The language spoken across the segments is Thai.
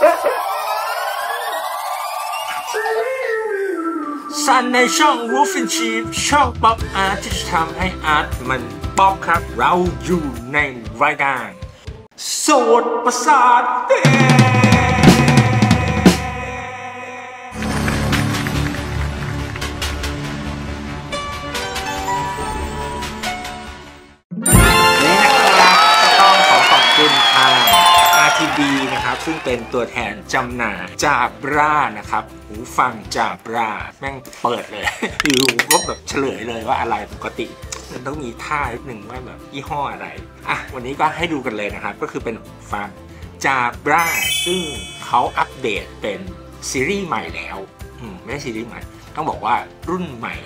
สันในช่อง Wolf and Sheep ช่อง pop art ที่จะทำให้ art มันป๊อปครับ เราอยู่ในรายการโสตประสาทแดก เป็นตัวแทนจำหน่ายจาบรานะครับ หูฟังจาบราแม่งเปิดเลย อยู่ก็แบบเฉลยเลยว่าอะไรปกติมันต้องมีท่าหนึ่งว่าแบบยี่ห้ออะไร อะ วันนี้ก็ให้ดูกันเลยนะครับ ก็คือเป็นหูฟังจาบราซึ่งเขาอัปเดตเป็นซีรีส์ใหม่แล้วอืมไม่ใช่ซีรีส์ใหม่ ต้องบอกว่ารุ่นใหม่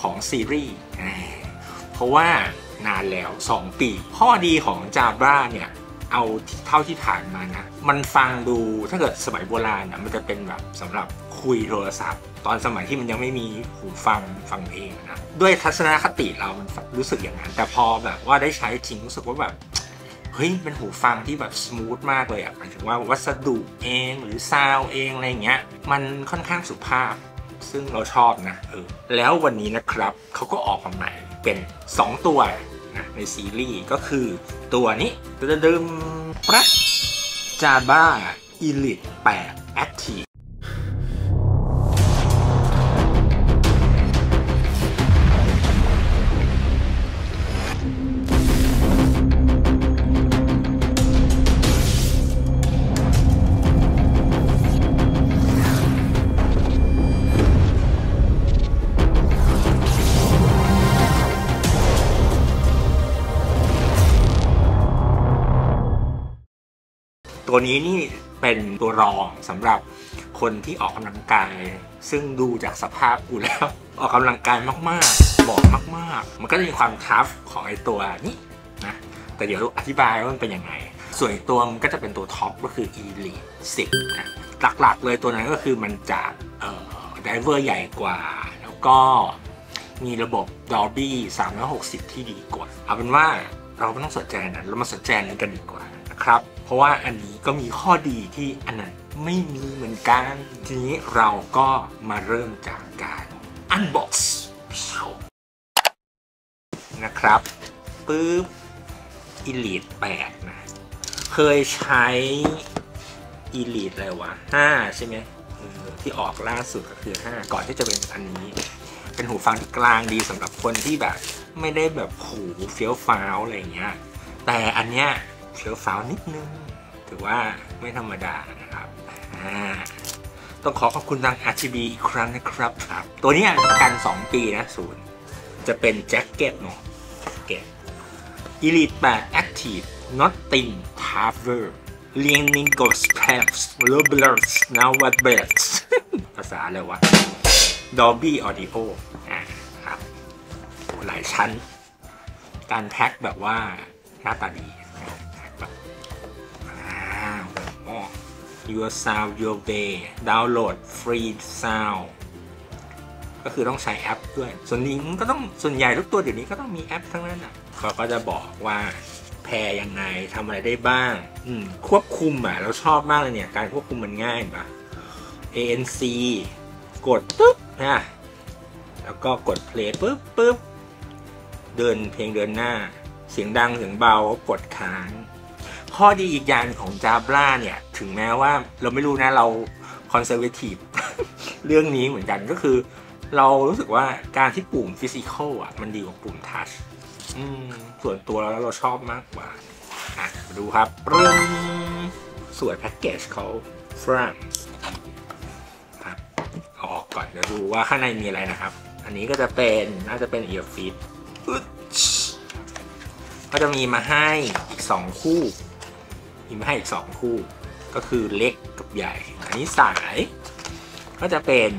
ของซีรีส์เพราะว่านานแล้ว 2 ปี ข้อดีของจาบราเนี่ย เอาเท่าที่ผ่านมานะ มันฟังดูถ้าเกิดสมัยโบราณนะมันจะเป็นแบบสำหรับคุยโทรศัพท์ ตอนสมัยที่มันยังไม่มีหูฟังฟังเพลงนะด้วยทัศนคติเรามันรู้สึกอย่างนั้น แต่พอแบบว่าได้ใช้จริงรู้สึกว่าแบบเฮ้ยเป็นหูฟังที่แบบสมูทมากเลยอะหมายถึงว่าวัสดุเองหรือซาวเองอะไรเงี้ย มันค่อนข้างสุภาพ ซึ่งเราชอบนะเออแล้ววันนี้นะครับเขาก็ออกมาใหม่เป็น 2 ตัว นะในซีรีส์ก็คือตัวนี้ดึมปรัจาบ้าอีลิท8แนี้นี่เป็นตัวรองสำหรับคนที่ออกกำลังกาย ซึ่งดูจากสภาพกูแล้ว ออกกำลังกายมากๆบอกมาก ๆ มันก็จะมีความทัฟของไอตัวนี้นะแต่เดี๋ยวอธิบายว่ามันเป็นยังไง ส่วนอีกตัวมันก็จะเป็นตัวท็อปก็คือ Elite 10นะหลักๆเลยตัวนั้นก็คือมันจะเอ่อไดเวอร์ใหญ่กว่า แล้วก็มีระบบ Dolby 360 ที่ดีกว่า เอาเป็นว่าเราไม่ต้องสนใจนั้นเรามาสนใจนั้นกันดีกว่านะครับ เพราะว่าอันนี้ก็มีข้อดีที่อันนั้นไม่มีเหมือนกัน ทีนี้เราก็มาเริ่มจากการ unbox นะครับปึ๊บ Elite 8 นะ เคยใช้ Elite อะไรวะ 5 ใช่ไหมที่ออกล่าสุดก็คือ 5 ก่อนที่จะเป็นอันนี้ เป็นหูฟังที่กลางดีสำหรับคนที่แบบ ไม่ได้แบบหูเฟี้ยวฟ้าวอะไรเงี้ย แต่อันเนี้ย เฟี้ยวฟ้าวนิดนึง ถือว่าไม่ธรรมดานะครับต้องขอขอบคุณทาง RGB อีกครั้งนะครับครับ ตัวนี้กัน 2 ปีนะศูนย์จะเป็นแจ็คเก็ตเนาะแจ็คเก็ต Elite 8 Active Nothing Tower Leaning Ghost Traps Lobblers Now What Birds ภาษาอะไรวะ Dolby Audio อ่าครับหลายชั้น การแพ็คแบบว่าหน้าตาดี Your Sound Your Way Download Free Sound ก็คือต้องใช้แอปด้วย ส่วนนี้ก็ต้องส่วนใหญ่ทุกตัวเดี๋ยวนี้ก็ต้องมีแอปทั้งนั้นอะเขาก็จะบอกว่าแพรยังไงทำอะไรได้บ้างอืควบคุมอะเราชอบมากเลยเนี่ย การควบคุมมันง่ายปะ ANC กดปุ๊บนะแล้วก็กด play ปุ๊บปุ๊บเดินเพลงเดินหน้า เสียงดังเสียงเบากดค้าง ข้อดีอีกอย่างของ Jabra เนี่ย ถึงแม้ว่าเราไม่รู้นะเรา conservative เรื่องนี้เหมือนกันก็คือ เรารู้สึกว่าการที่ปุ่ม physical อะ มันดีกว่าปุ่ม touchส่วนตัวแล้วเราชอบมากกว่าอะมาดูครับเรื่องสวยแพ็กเกจเขาฝรั่งครับเอาออกก่อนเดี๋ยวดูว่าข้างในมีอะไรนะครับ อันนี้ก็จะเป็นน่าจะเป็นเอียร์ฟีดก็จะมีมาให้อีก 2 คู่ มีมาให้อีก 2 คู่ ก็คือเล็กกับใหญ่ อันนี้สายก็จะเป็น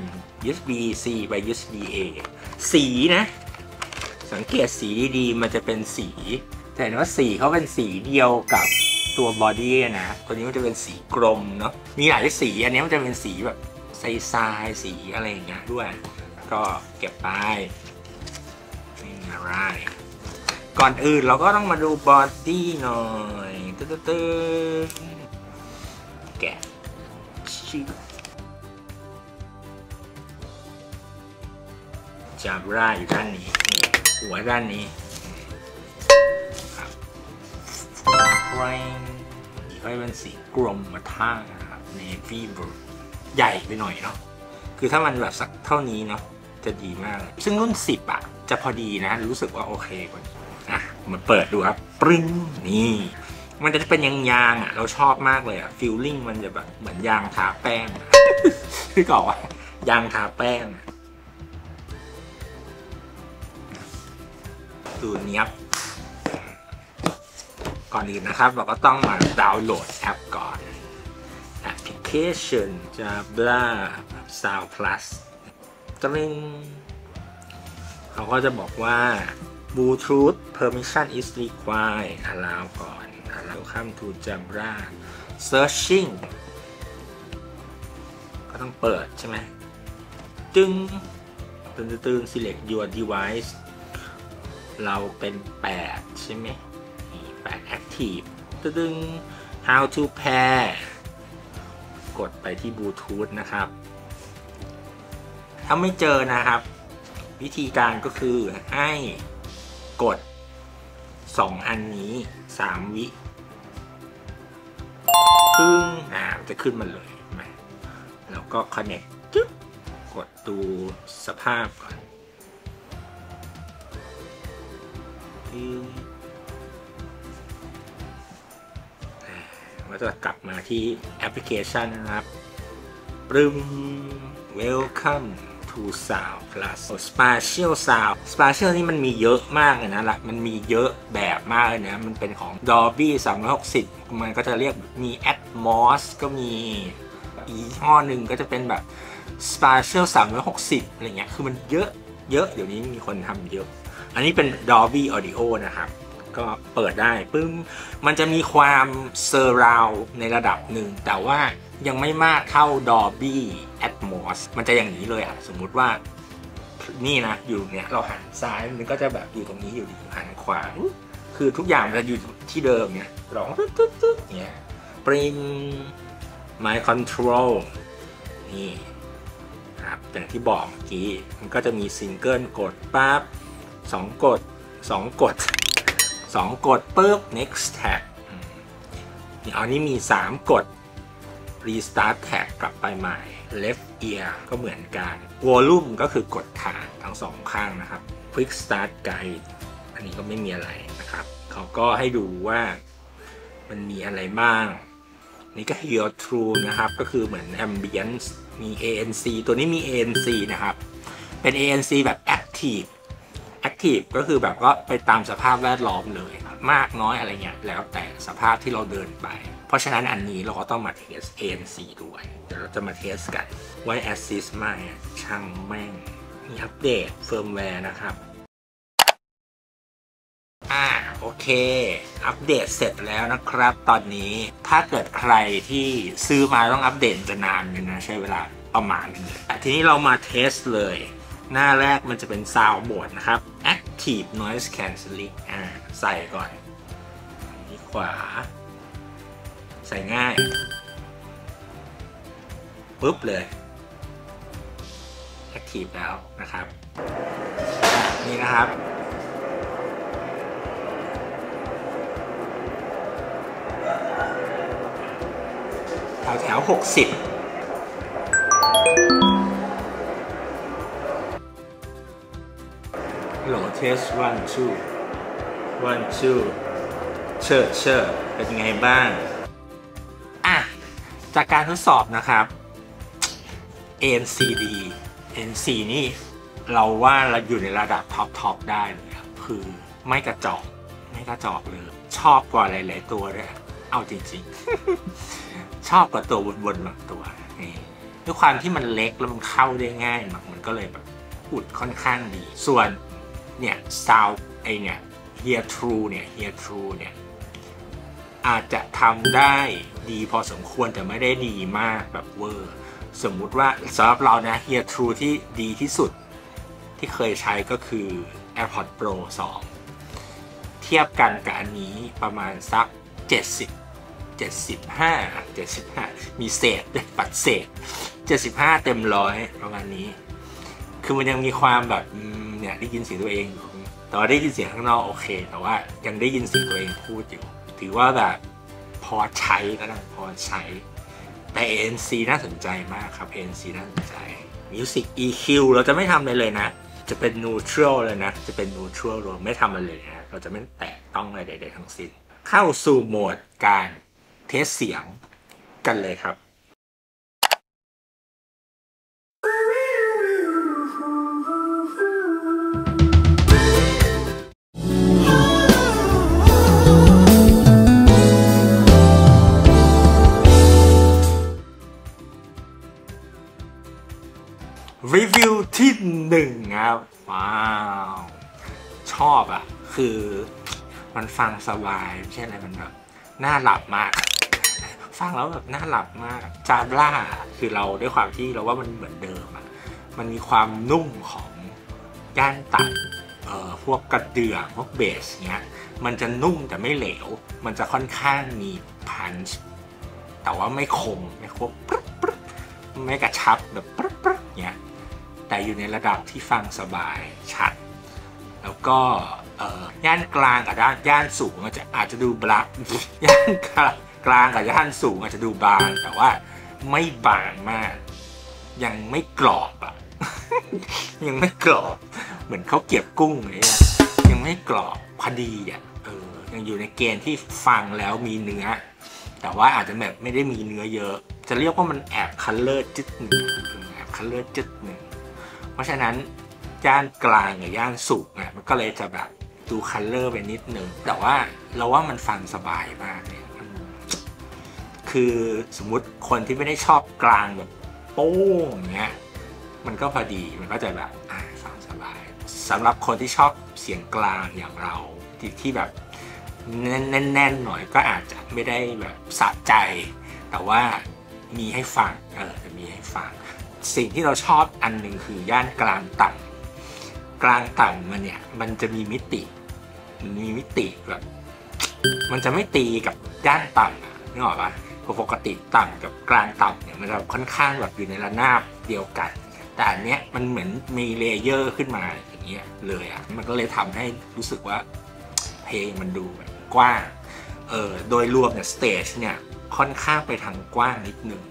USB C ไป USB A สีนะ สังเกตสีดีๆ มันจะเป็นสีแต่เห็นว่าสีเขาเป็นสีเดียวกับตัว body นะ ตัวนี้มันจะเป็นสีกรมเนาะ มีหลายสี อันนี้มันจะเป็นสีแบบทรายๆสีอะไรอย่างเงี้ยด้วย ก็เก็บไปนี่อะไร ก่อนอื่นเราก็ต้องมาดู body หน่อยตึ๊ดๆๆแกะชื่อจาบร่าอยู่ด้านนี้ หัวด้านนี้ครับแรงก็เป็นสีกรมมาท่านะครับ navy blue ใหญ่ไปหน่อยเนาะคือถ้ามันแบบสักเท่านี้เนาะจะดีมากเลยซึ่งรุ่น 10อะจะพอดีนะ รู้สึกว่าโอเคกว่านี้ มาเปิดดูครับปริ้งนี่มันจะเป็นยางยางๆอะเราชอบมากเลยอะฟิลลิ่งมันจะแบบเหมือนยางทาแป้งคือก่อนว่ายางทาแป้งดูเนี้ยบก่อนอื่นนะครับ เราก็ต้องมาดาวน์โหลดแอปก่อนแอปพลิเคชัน Jabla Sound Plus ตริงเขาก็จะบอกว่า Bluetooth permission is required allow ก่อน allow come to Jabra searching ก็ต้องเปิดใช่ไหมจึงตื่นตื่น select your device เราเป็น 8 ใช่ไหม8 active ตึง how to pair กดไปที่บลูทูธนะครับ ถ้าไม่เจอนะครับ วิธีการก็คือให้ กด 2 อันนี้ 3 วิปึ้งอ่าจะขึ้นมาเลยเห็นไหมแล้วก็ connect จึ๊บกดดูสภาพก่อนปึ้งอ่าก็จะกลับมาที่แอปพลิเคชันนะครับ ปรึม Welcome to Sound Plus Spatial Sound Spatial นี่มันมีเยอะมากเลยนะละมันมีเยอะแบบมากเลยนะ มันเป็นของ Dolby 360 มันก็จะเรียกมี Atmos ก็มีอีกห้อหนึ่งก็จะเป็นแบบ Spatial 360 อะไรเงี้ย คือมันเยอะ เยอะ เดี๋ยวนี้มีคนทำเยอะ อันนี้เป็น Dolby Audio นะครับ ก็เปิดได้ปึ้งมันจะมีความเซอร์ราวในระดับหนึ่ง แต่ว่า ยังไม่มากเท่า Dolby Atmos มันจะอย่างนี้เลยอะสมมุติว่านี่นะอยู่เนี่ยเราหันซ้ายมันก็จะแบบอยู่ตรงนี้อยู่ดีหันขวาคือทุกอย่างมันจะอยู่ที่เดิมเนี่ยร้องตึ๊ดตึ๊ดตึ๊ดเนี่ยปริง My Control นี่ครับอย่างที่บอกเมื่อกี้ มันก็จะมีซิงเกิลกดปั๊บสองกดสองกดสองกดปุ๊บ next tag อืมนี่อันนี้มี3กด restart tag กลับไปใหม่ left ear ก็เหมือนกัน volume ก็คือกดฐานทั้งสองข้างนะครับ quick start guide อันนี้ก็ไม่มีอะไรนะครับ เขาก็ให้ดูว่ามันมีอะไรบ้าง นี่ก็ hear true นะครับ ก็คือเหมือน ambience มี ANC ตัวนี้มี ANC นะครับ เป็น ANC แบบ active active ก็คือแบบก็ไปตามสภาพแวดล้อมเลย มากน้อยอะไรเงี้ยแล้วแต่สภาพที่เราเดินไป เพราะฉะนั้นอันนี้เราก็ต้องมาเทส ANC ด้วย เดี๋ยวเราจะมา test กันไว้ assist ไม่ช่างแม่งมีอัปเดตเฟิร์มแวร์นะครับ อ่าโอเค อัปเดตเสร็จแล้วนะครับ ตอนนี้ถ้าเกิดใครที่ซื้อมาต้องอัปเดตจะนานเลยนะ ใช้เวลาประมาณนึงทีนี้เรามา test เลย หน้าแรกมันจะเป็น Sound Mode นะครับ Active Noise Cancelling อ่าใส่ก่อนอันนี้ขวา ใส่ง่ายปุ๊บเลย Active แล้วนะครับ นี่นะครับ แถวแถวหกสิบโหล test one two one two เชิดเชิดเป็นไงบ้าง จากการทดสอบนะครับ ANC ดี ANC นี่เราว่าเราอยู่ในระดับท็อปท็อปได้เลยครับคือไม่กระจอกไม่กระจอกเลย ชอบกว่าหลาย ๆ ตัวด้วยเอาจริง ๆ ชอบกว่าตัวบนๆบางตัวนี่ด้วยความที่มันเล็กแล้วมันเข้าได้ง่ายมันก็เลยแบบอุดค่อนข้างดี ส่วนเนี่ยซาวไอเนี่ย Here True เนี่ย Here True เนี่ย อาจจะทำได้ดีพอสมควรแต่ไม่ได้ดีมากแบบเวอร์ สมมุติว่าสำหรับเรานะ Here True ที่ดีที่สุดที่เคยใช้ก็คือ AirPods Pro 2 เทียบกันกับอันนี้ประมาณสัก 70 75 75 มีเศษด้วยปัดเศษ 75 เต็มร้อยประมาณนี้ คือมันยังมีความแบบเนี่ยได้ยินเสียงตัวเองอยู่แต่ว่าได้ยินเสียงข้างนอกโอเค แต่ว่ายังได้ยินเสียงตัวเองพูดอยู่ ถือว่าแบบพอใช้แล้วนะพอใช้ แต่ ANC น่าสนใจมากครับ ANC น่าสนใจ Music EQ เราจะไม่ทำอะไรเลยนะ จะเป็น neutral เลยนะ จะเป็น neutral รวมไม่ทำอะไรเลยนะ เราจะไม่แตะต้องอะไรใดๆทั้งสิ้น เข้าสู่โหมดการเทสเสียงกันเลยครับ คือ มันฟังสบายไม่ใช่อะไรมันแบบน่าหลับมาก ฟังแล้วแบบน่าหลับมากจาบล่าคือเราด้วยความที่เราว่ามันเหมือนเดิมอะมันมีความนุ่มของย่านตัดเอ่อพวกกระเดื่องพวกเบสเนี้ยมันจะนุ่มแต่ไม่เหลว มันจะค่อนข้างมีพันช์แต่ว่าไม่คมไม่ครบปรึ๊บไม่กระชับแบบปรึ๊บปรึ๊บเนี้ยแต่อยู่ในระดับที่ฟังสบายชัด แล้วก็ เออย่านกลางกับด้านย่านสูงอาจจะอาจจะดูบลักย่านกลางกับย่านสูงอาจจะดูบางแต่ว่าไม่บางมาก ยังไม่กรอบอะ ยังไม่กรอบ เหมือนเขาเกรียบกุ้งเลยยังไม่กรอบพอดีอะเออยังอยู่ในเกณฑ์ที่ฟังแล้วมีเนื้อ แต่ว่าอาจจะแบบไม่ได้มีเนื้อเยอะ จะเรียกว่ามันแอบ color จุดหนึ่งแอบ color จุดหนึ่งเพราะฉะนั้นย่านกลางกับย่านสูงเนี่ยมันก็เลยจะแบบ ดู color ไปนิดหนึ่ง แต่ว่าเราว่ามันฟังสบายมากเลยอืมคือสมมุติคนที่ไม่ได้ชอบกลางแบบโป้งเงี้ย มันก็พอดีมันก็จะแบบฟังสบายสำหรับคนที่ชอบเสียงกลางอย่างเราที่ที่แบบแน่นๆหน่อยก็อาจจะไม่ได้แบบสะใจ แต่ว่ามีให้ฟังเออจะมีให้ฟัง สิ่งที่เราชอบอันหนึ่งคือย่านกลางต่ำกลางต่ำมันเนี่ยมันจะมีมิติ มันมีมิติแบบมันจะไม่ตีกับย่านต่ำอะนึกออกปะปกติต่ำกับกลางต่ำเนี่ยมันจะค่อนข้างแบบอยู่ในระนาบเดียวกัน แต่อันเนี้ยมันเหมือนมีเลเยอร์ขึ้นมาอย่างเงี้ยเลยอะมันก็เลยทำให้รู้สึกว่าเพลงมันดูแบบกว้างเออโดยรวมเนี่ยสเตจเนี่ยค่อนข้างไปทางกว้างนิดนึง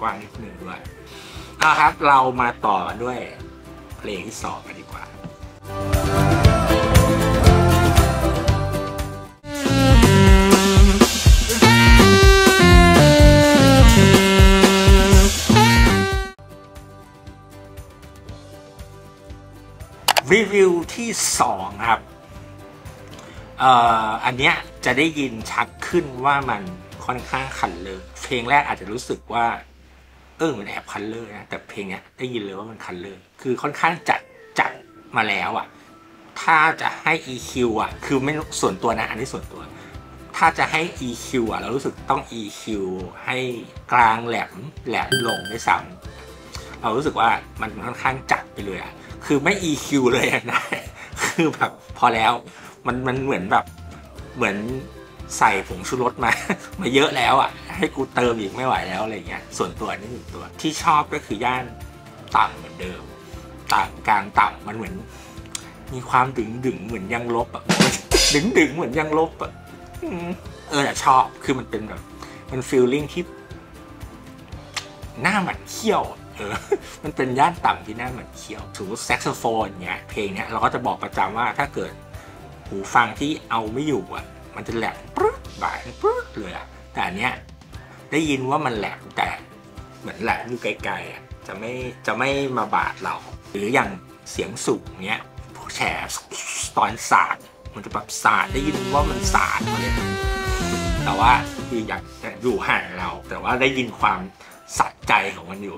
กว้างนิดนึงด้วยเอาครับเรามาต่อด้วยเพลงที่สองกันดีกว่า รีวิวที่สองครับเอ่ออันเนี้ยจะได้ยินชัดขึ้นว่ามันค่อนข้างคันเลยเพลงแรกอาจจะรู้สึกว่า เออมันแอบคันเลอนะแต่เพลงเนี้ยได้ยินเลยว่ามันคันเลอร์คือค่อนข้างจัดจัดมาแล้วอะถ้าจะให้ EQ อะคือไม่ส่วนตัวนะ อันนี้ส่วนตัว ถ้าจะให้ EQ อะ เรารู้สึกต้อง EQ ให้กลางแหลมแหลมลงด้วยซ้ำ เรารู้สึกว่ามันค่อนข้างจัดไปเลยอะคือไม่ EQ เลยอะนะ คือแบบพอแล้วมันมันเหมือนแบบเหมือนใส่ผงชูรสมา มาเยอะแล้วอะ ให้กูเติมอีกไม่ไหวแล้วอะไรเงี้ย ส่วนตัวนี่หนึ่งตัวที่ชอบก็คือย่านต่ำเหมือนเดิมต่ำกลางต่ำมันเหมือน มีความดึงดึงเหมือนยังลบอะดึงดึงเหมือนยังลบอะเออแต่ชอบคือมันเป็นแบบมันฟีลลิ่งที่หน้าหมันเขี้ยว เออมันเป็นย่านต่ำที่น้าเหมันเขี้ยวสมมติแซกโซโฟนเนี้ยเพลงเนี้ยเราก็จะบอกประจำว่าถ้าเกิดหูฟังที่เอาไม่อยู่อะ มันจะแหลมปรึ๊ดบ่ายปรึ๊ดเลยอะแต่อันเนี้ยได้ยินว่ามันแหลมแต่เหมือนแหลมอยู่ไกลๆอะจะไม่จะไม่มาบาดเรา หรืออย่างเสียงสูงเนี้ยแฉตอนสาดมันจะแบบสาดได้ยินว่ามันสาดเลยแต่ว่าคืออยากอยู่ห่างเรา แต่ว่าได้ยินความสะใจของมันอยู่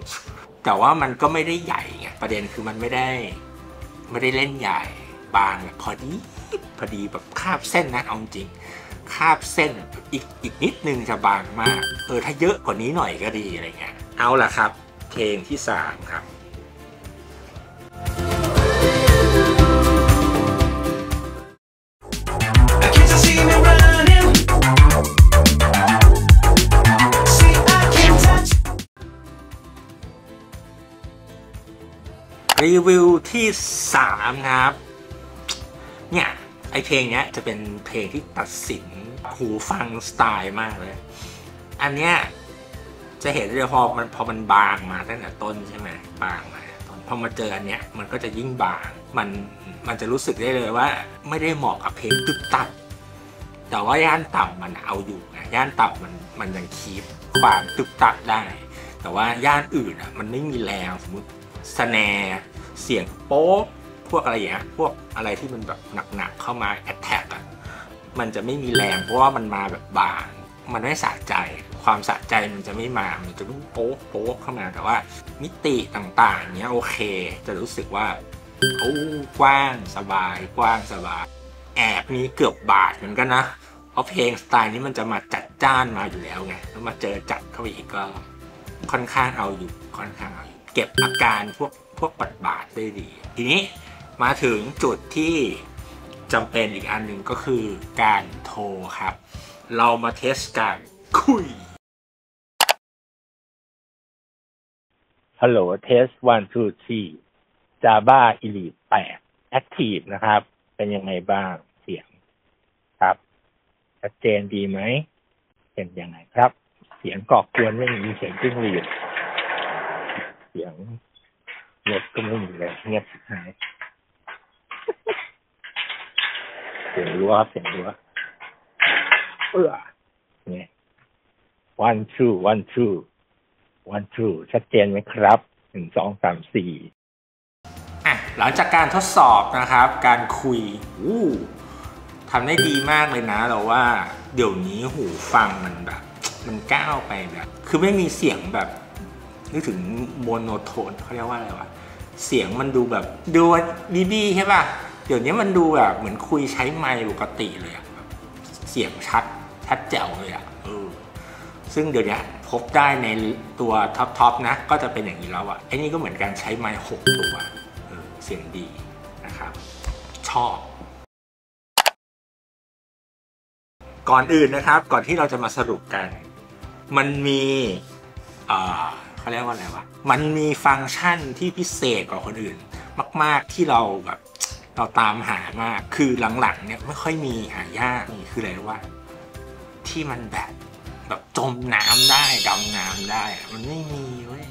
แต่ว่ามันก็ไม่ได้ใหญ่ไงประเด็นคือมันไม่ได้ ไม่ได้เล่นใหญ่บางแบบพอดีพอดีแบบคาบเส้นนะเอาจริงคาบเส้นอีกอีกนิดนึงจะบางมาก เออถ้าเยอะกว่านี้หน่อยก็ดีอะไรเงี้ยเอาละครับ เพลงที่สามครับ รีวิวที่สามครับ เนี่ยไอเพลงเนี้ยจะเป็นเพลงที่ตัดสินหูฟังสไตล์มากเลย อันเนี้ยจะเห็นเลยพอมันพอมันบางมาตั้งแต่ต้นใช่ไหมบางมาต้นพอมาเจออันเนี้ยมันก็จะยิ่งบางมันมันจะรู้สึกได้เลยว่า ไม่ได้เหมาะกับเพลงตึกตัด แต่ว่าย่านต่ำมันเอาอยู่นะย่านต่ำมันมันยังคีบความตึกตัดได้ แต่ว่าย่านอื่นอะมันไม่มีแรงสมมติ สแนร์เสียงโป๊ะพวกอะไรอย่างเงี้ยพวกอะไรที่มันแบบหนักๆเข้ามาแอตแทกอะมันจะไม่มีแรงเพราะว่ามันมาแบบบางมันไม่สะใจ ความสะใจมันจะไม่มา มันจะไม่โป๊ะโป๊ะเข้ามาแต่ว่า มิติต่างๆเนี้ยโอเค จะรู้สึกว่าโอ้กว้างสบาย กว้างสบาย แอบมีเกือบบาทเหมือนกันนะเพราะเพลงสไตล์นี้มันจะมาจัดจ้านมาอยู่แล้วไงแล้วมาเจอจัดเข้าไปอีกก็ค่อนข้างเอาอยู่ค่อนข้างเอา เก็บอาการพวกพวกบัดบาดได้ดี ทีนี้มาถึงจุดที่จำเป็นอีกอันหนึ่งก็คือการโทรครับ เรามาเทสการคุย ฮัลโหลเทส one two three Java Elite 8 Active นะครับ เป็นยังไงบ้างเสียงครับชัดเจนดีไหม เป็นยังไงครับ เสียงกอกกวนไม่มีเสียงจิ้งหรีด สียงรถก็ไม่มีเลยเงียบหาย เสียงรั้วเสียงรั้วเออเนี่ย one two one two one two ชัดเจนไหมครับหนึ่งสองสามสี่อะหลังจากการทดสอบนะครับ การคุยอู้ทำได้ดีมากเลยนะเราว่า เดี๋ยวนี้หูฟังมันแบบ มันก้าวไปแบบ คือไม่มีเสียงแบบ นึกถึงโมโนโทนเขาเรียกว่าอะไรวะเสียงมันดูแบบดูบีบีใช่ป่ะเดี๋ยวนี้มันดูแบบเหมือนคุยใช้ไมค์ปกติเลยอะเสียงชัดชัดแจ๋วเลยอะเออซึ่งเดี๋ยวนี้พบได้ในตัวท็อปๆนะ ก็จะเป็นอย่างนี้แล้วอะไอ้นี่ก็เหมือนการใช้ไมค์หกตัวเออเสียงดีนะครับ ชอบ ก่อนอื่นนะครับ ก่อนที่เราจะมาสรุปกัน มันมี เขาเรียกว่าอะไรวะมันมีฟังก์ชันที่พิเศษกว่าคนอื่น มาก ๆที่เราแบบเราตามหามากคือหลังๆเนี่ยไม่ค่อยมีหายากนี่คืออะไรว่า ที่มันแบบแบบจมน้ำได้ดำน้ำได้ มันไม่มีเว้ย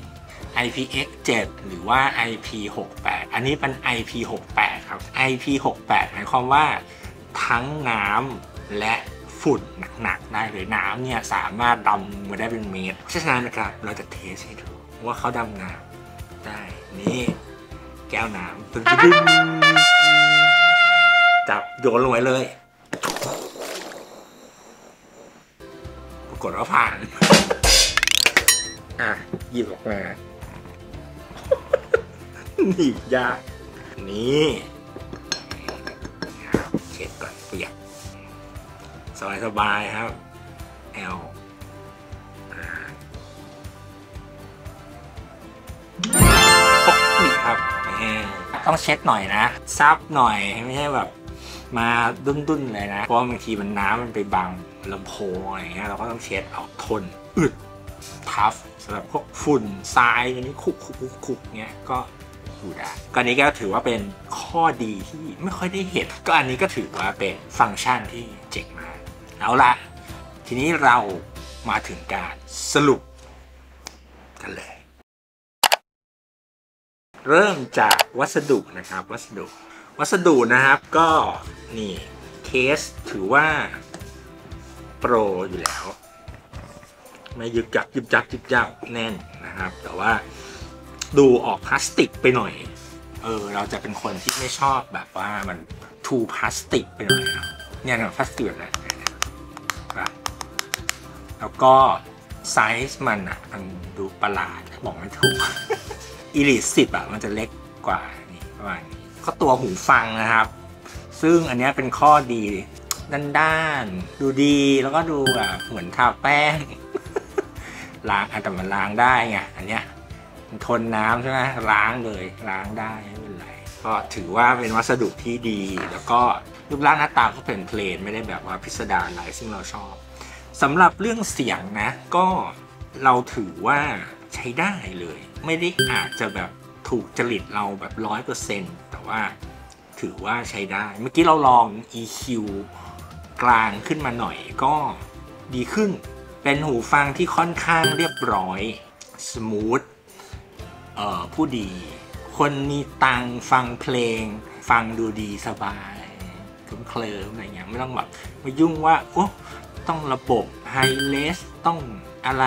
IPX 7 หรือว่า IP68 อันนี้เป็น IP68 ครับ IP68 หมายความว่าทั้งน้ำและ ฝุ่นหนักๆได้เลยน้ำเนี่ยสามารถดำมาได้เป็นเมตรเพราะฉะนั้นนะครับเราจะเทสให้ดูว่าเขาดำน้ำได้นี่แก้วน้ำตึ้งจับโยนลงไปเลยปรากฏว่าผ่าน อะหยิบออกมาหนีบยากนี่ สบายสบายครับแอลอ่าปกติครับต้องเช็ดหน่อยนะซับหน่อยไม่ใช่แบบ มาดุนๆเลยนะ เพราะว่าบางทีมันน้ำมันไปบังลำโพงอะไรเงี้ยเราก็ต้องเช็ดเอาทนอึดทัฟสำหรับพวกฝุ่นทรายอย่างนี้คุกคุกคุกคุกเงี้ยก็อยู่ได้ก็อันนี้ก็ถือว่าเป็นข้อดีที่ไม่ค่อยได้เห็น ก็อันนี้ก็ถือว่าเป็นฟังก์ชันที่ เอาละทีนี้เรามาถึงการสรุปกันเลย เริ่มจากวัสดุนะครับ วัสดุ วัสดุนะครับก็นี่เคสถือว่าโปรอยู่แล้ว ไม่ยึกยักยึบยักยึบยักแน่นนะครับ แต่ว่าดูออกพลาสติกไปหน่อย เออ เราจะเป็นคนที่ไม่ชอบแบบว่ามันทูพลาสติกไปหน่อยเนี่ยนี่ยพลาสติกแบบนั้นนะ แล้วก็ไซส์มันอะ มันดูประหลาดบอกไม่ถูก Elite สิบอะมันจะเล็กกว่านี่ประมาณนี้ก็ตัวหูฟังนะครับ ซึ่งอันนี้เป็นข้อดีด้านๆดูดีแล้วก็ดูแบบเหมือนทาแป้งล้างแต่มันล้างได้ไงอันเนี้ยมันทนน้ำใช่ไหมล้างเลยล้างได้ไม่เป็นไรก็ถือว่าเป็นวัสดุที่ดี แล้วก็รูปร่างหน้าตาก็เป็น plain ไม่ได้แบบว่าพิสดารอะไรซึ่งเราชอบ สำหรับเรื่องเสียงนะ ก็เราถือว่าใช้ได้เลย ไม่ได้อาจจะแบบถูกจริตเราแบบร้อยเปอร์เซ็นต์แต่ว่าถือว่าใช้ได้ เมื่อกี้เราลอง EQ กลางขึ้นมาหน่อยก็ดีขึ้น เป็นหูฟังที่ค่อนข้างเรียบร้อย สมูท เอ่อ ผู้ดี คนมีตังฟังเพลง ฟังดูดีสบายเคลิ้มๆอะไรเงี้ย ไม่ต้องแบบมายุ่งว่า โอ้ ต้องระบบ Hi-Res ต้องอะไร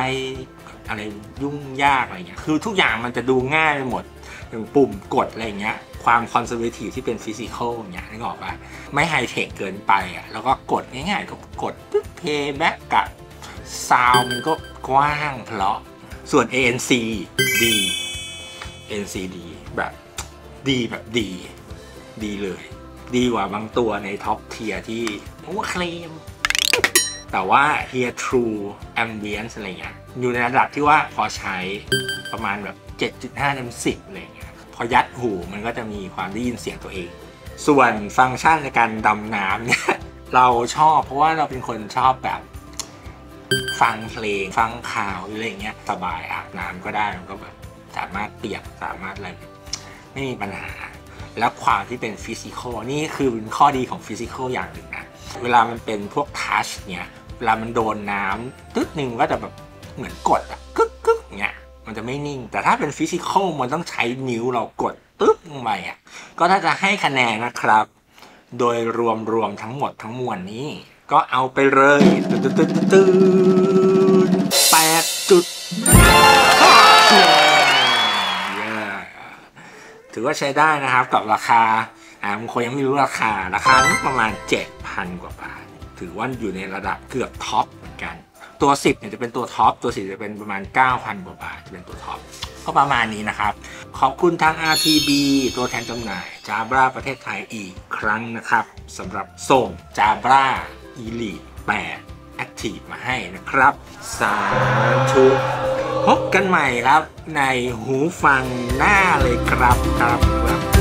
อะไรยุ่งยากอะไรเงี้ย คือทุกอย่างมันจะดูง่ายไปหมด อย่างปุ่มกดอะไรเงี้ย ความ conservative ที่เป็น physical เงี้ยนึกออกปะไม่ไฮเทคเกินไปอะ แล้วก็กดง่ายๆ ก็กดปึ๊บ playback กับ sound มันก็กว้างเพราะ ส่วน ANC ดี ANC ดี แบบดีแบบดี ดีเลย ดีกว่าบางตัวใน top tier ที่โอ้เคลม แต่ว่า HearThrough Ambience อะไรเงี้ยอยู่ในระดับที่ว่าพอใช้ประมาณแบบ 7.5เต็ม10อะไรเงี้ยพอยัดหูมันก็จะมีความได้ยินเสียงตัวเอง ส่วนฟังก์ชันในการดำน้ำเนี่ยเราชอบเพราะว่าเราเป็นคนชอบแบบ ฟังเพลง ฟังข่าวอะไรเงี้ยสบายอาบน้ำก็ได้มันก็แบบสามารถเปียกสามารถอะไรไม่มีปัญหา แล้วความที่เป็น physical นี่คือเป็นข้อดีของ physical อย่างหนึ่งนะ เวลามันเป็นพวก touch เนี่ย เวลามันโดนน้ำตึ๊ดหนึ่งก็จะแบบเหมือนกดอะกึกกึกเนี่ยมันจะไม่นิ่ง แต่ถ้าเป็น physical มันต้องใช้นิ้วเรากดตึ๊บลงไปอะก็ถ้าจะให้คะแนนนะครับ โดยรวมรวมทั้งหมดทั้งมวลนี้ ก็เอาไปเลยตึ๊ดตึ๊ดตึ๊ดตึ๊ดแปดจุดถือว่าใช้ได้นะครับกับราคาอ่าบางคนยังไม่รู้ราคาราคาประมาณ 7,000 กว่าบาท ถือว่าอยู่ในระดับเกือบท็อปเหมือนกัน ตัว 10เนี่ยจะเป็นตัวท็อปตัว10จะเป็นประมาณ 9,000กว่าบาทจะเป็นตัวท็อปก็ประมาณนี้นะครับ ขอบคุณทาง RTB ตัวแทนจำหน่าย Jabra ประเทศไทยอีกครั้งนะครับสำหรับส่ง Jabra Elite 8 Active มาให้นะครับ สาธุพบกันใหม่ครับในหูฟังหน้าเลยครับครับ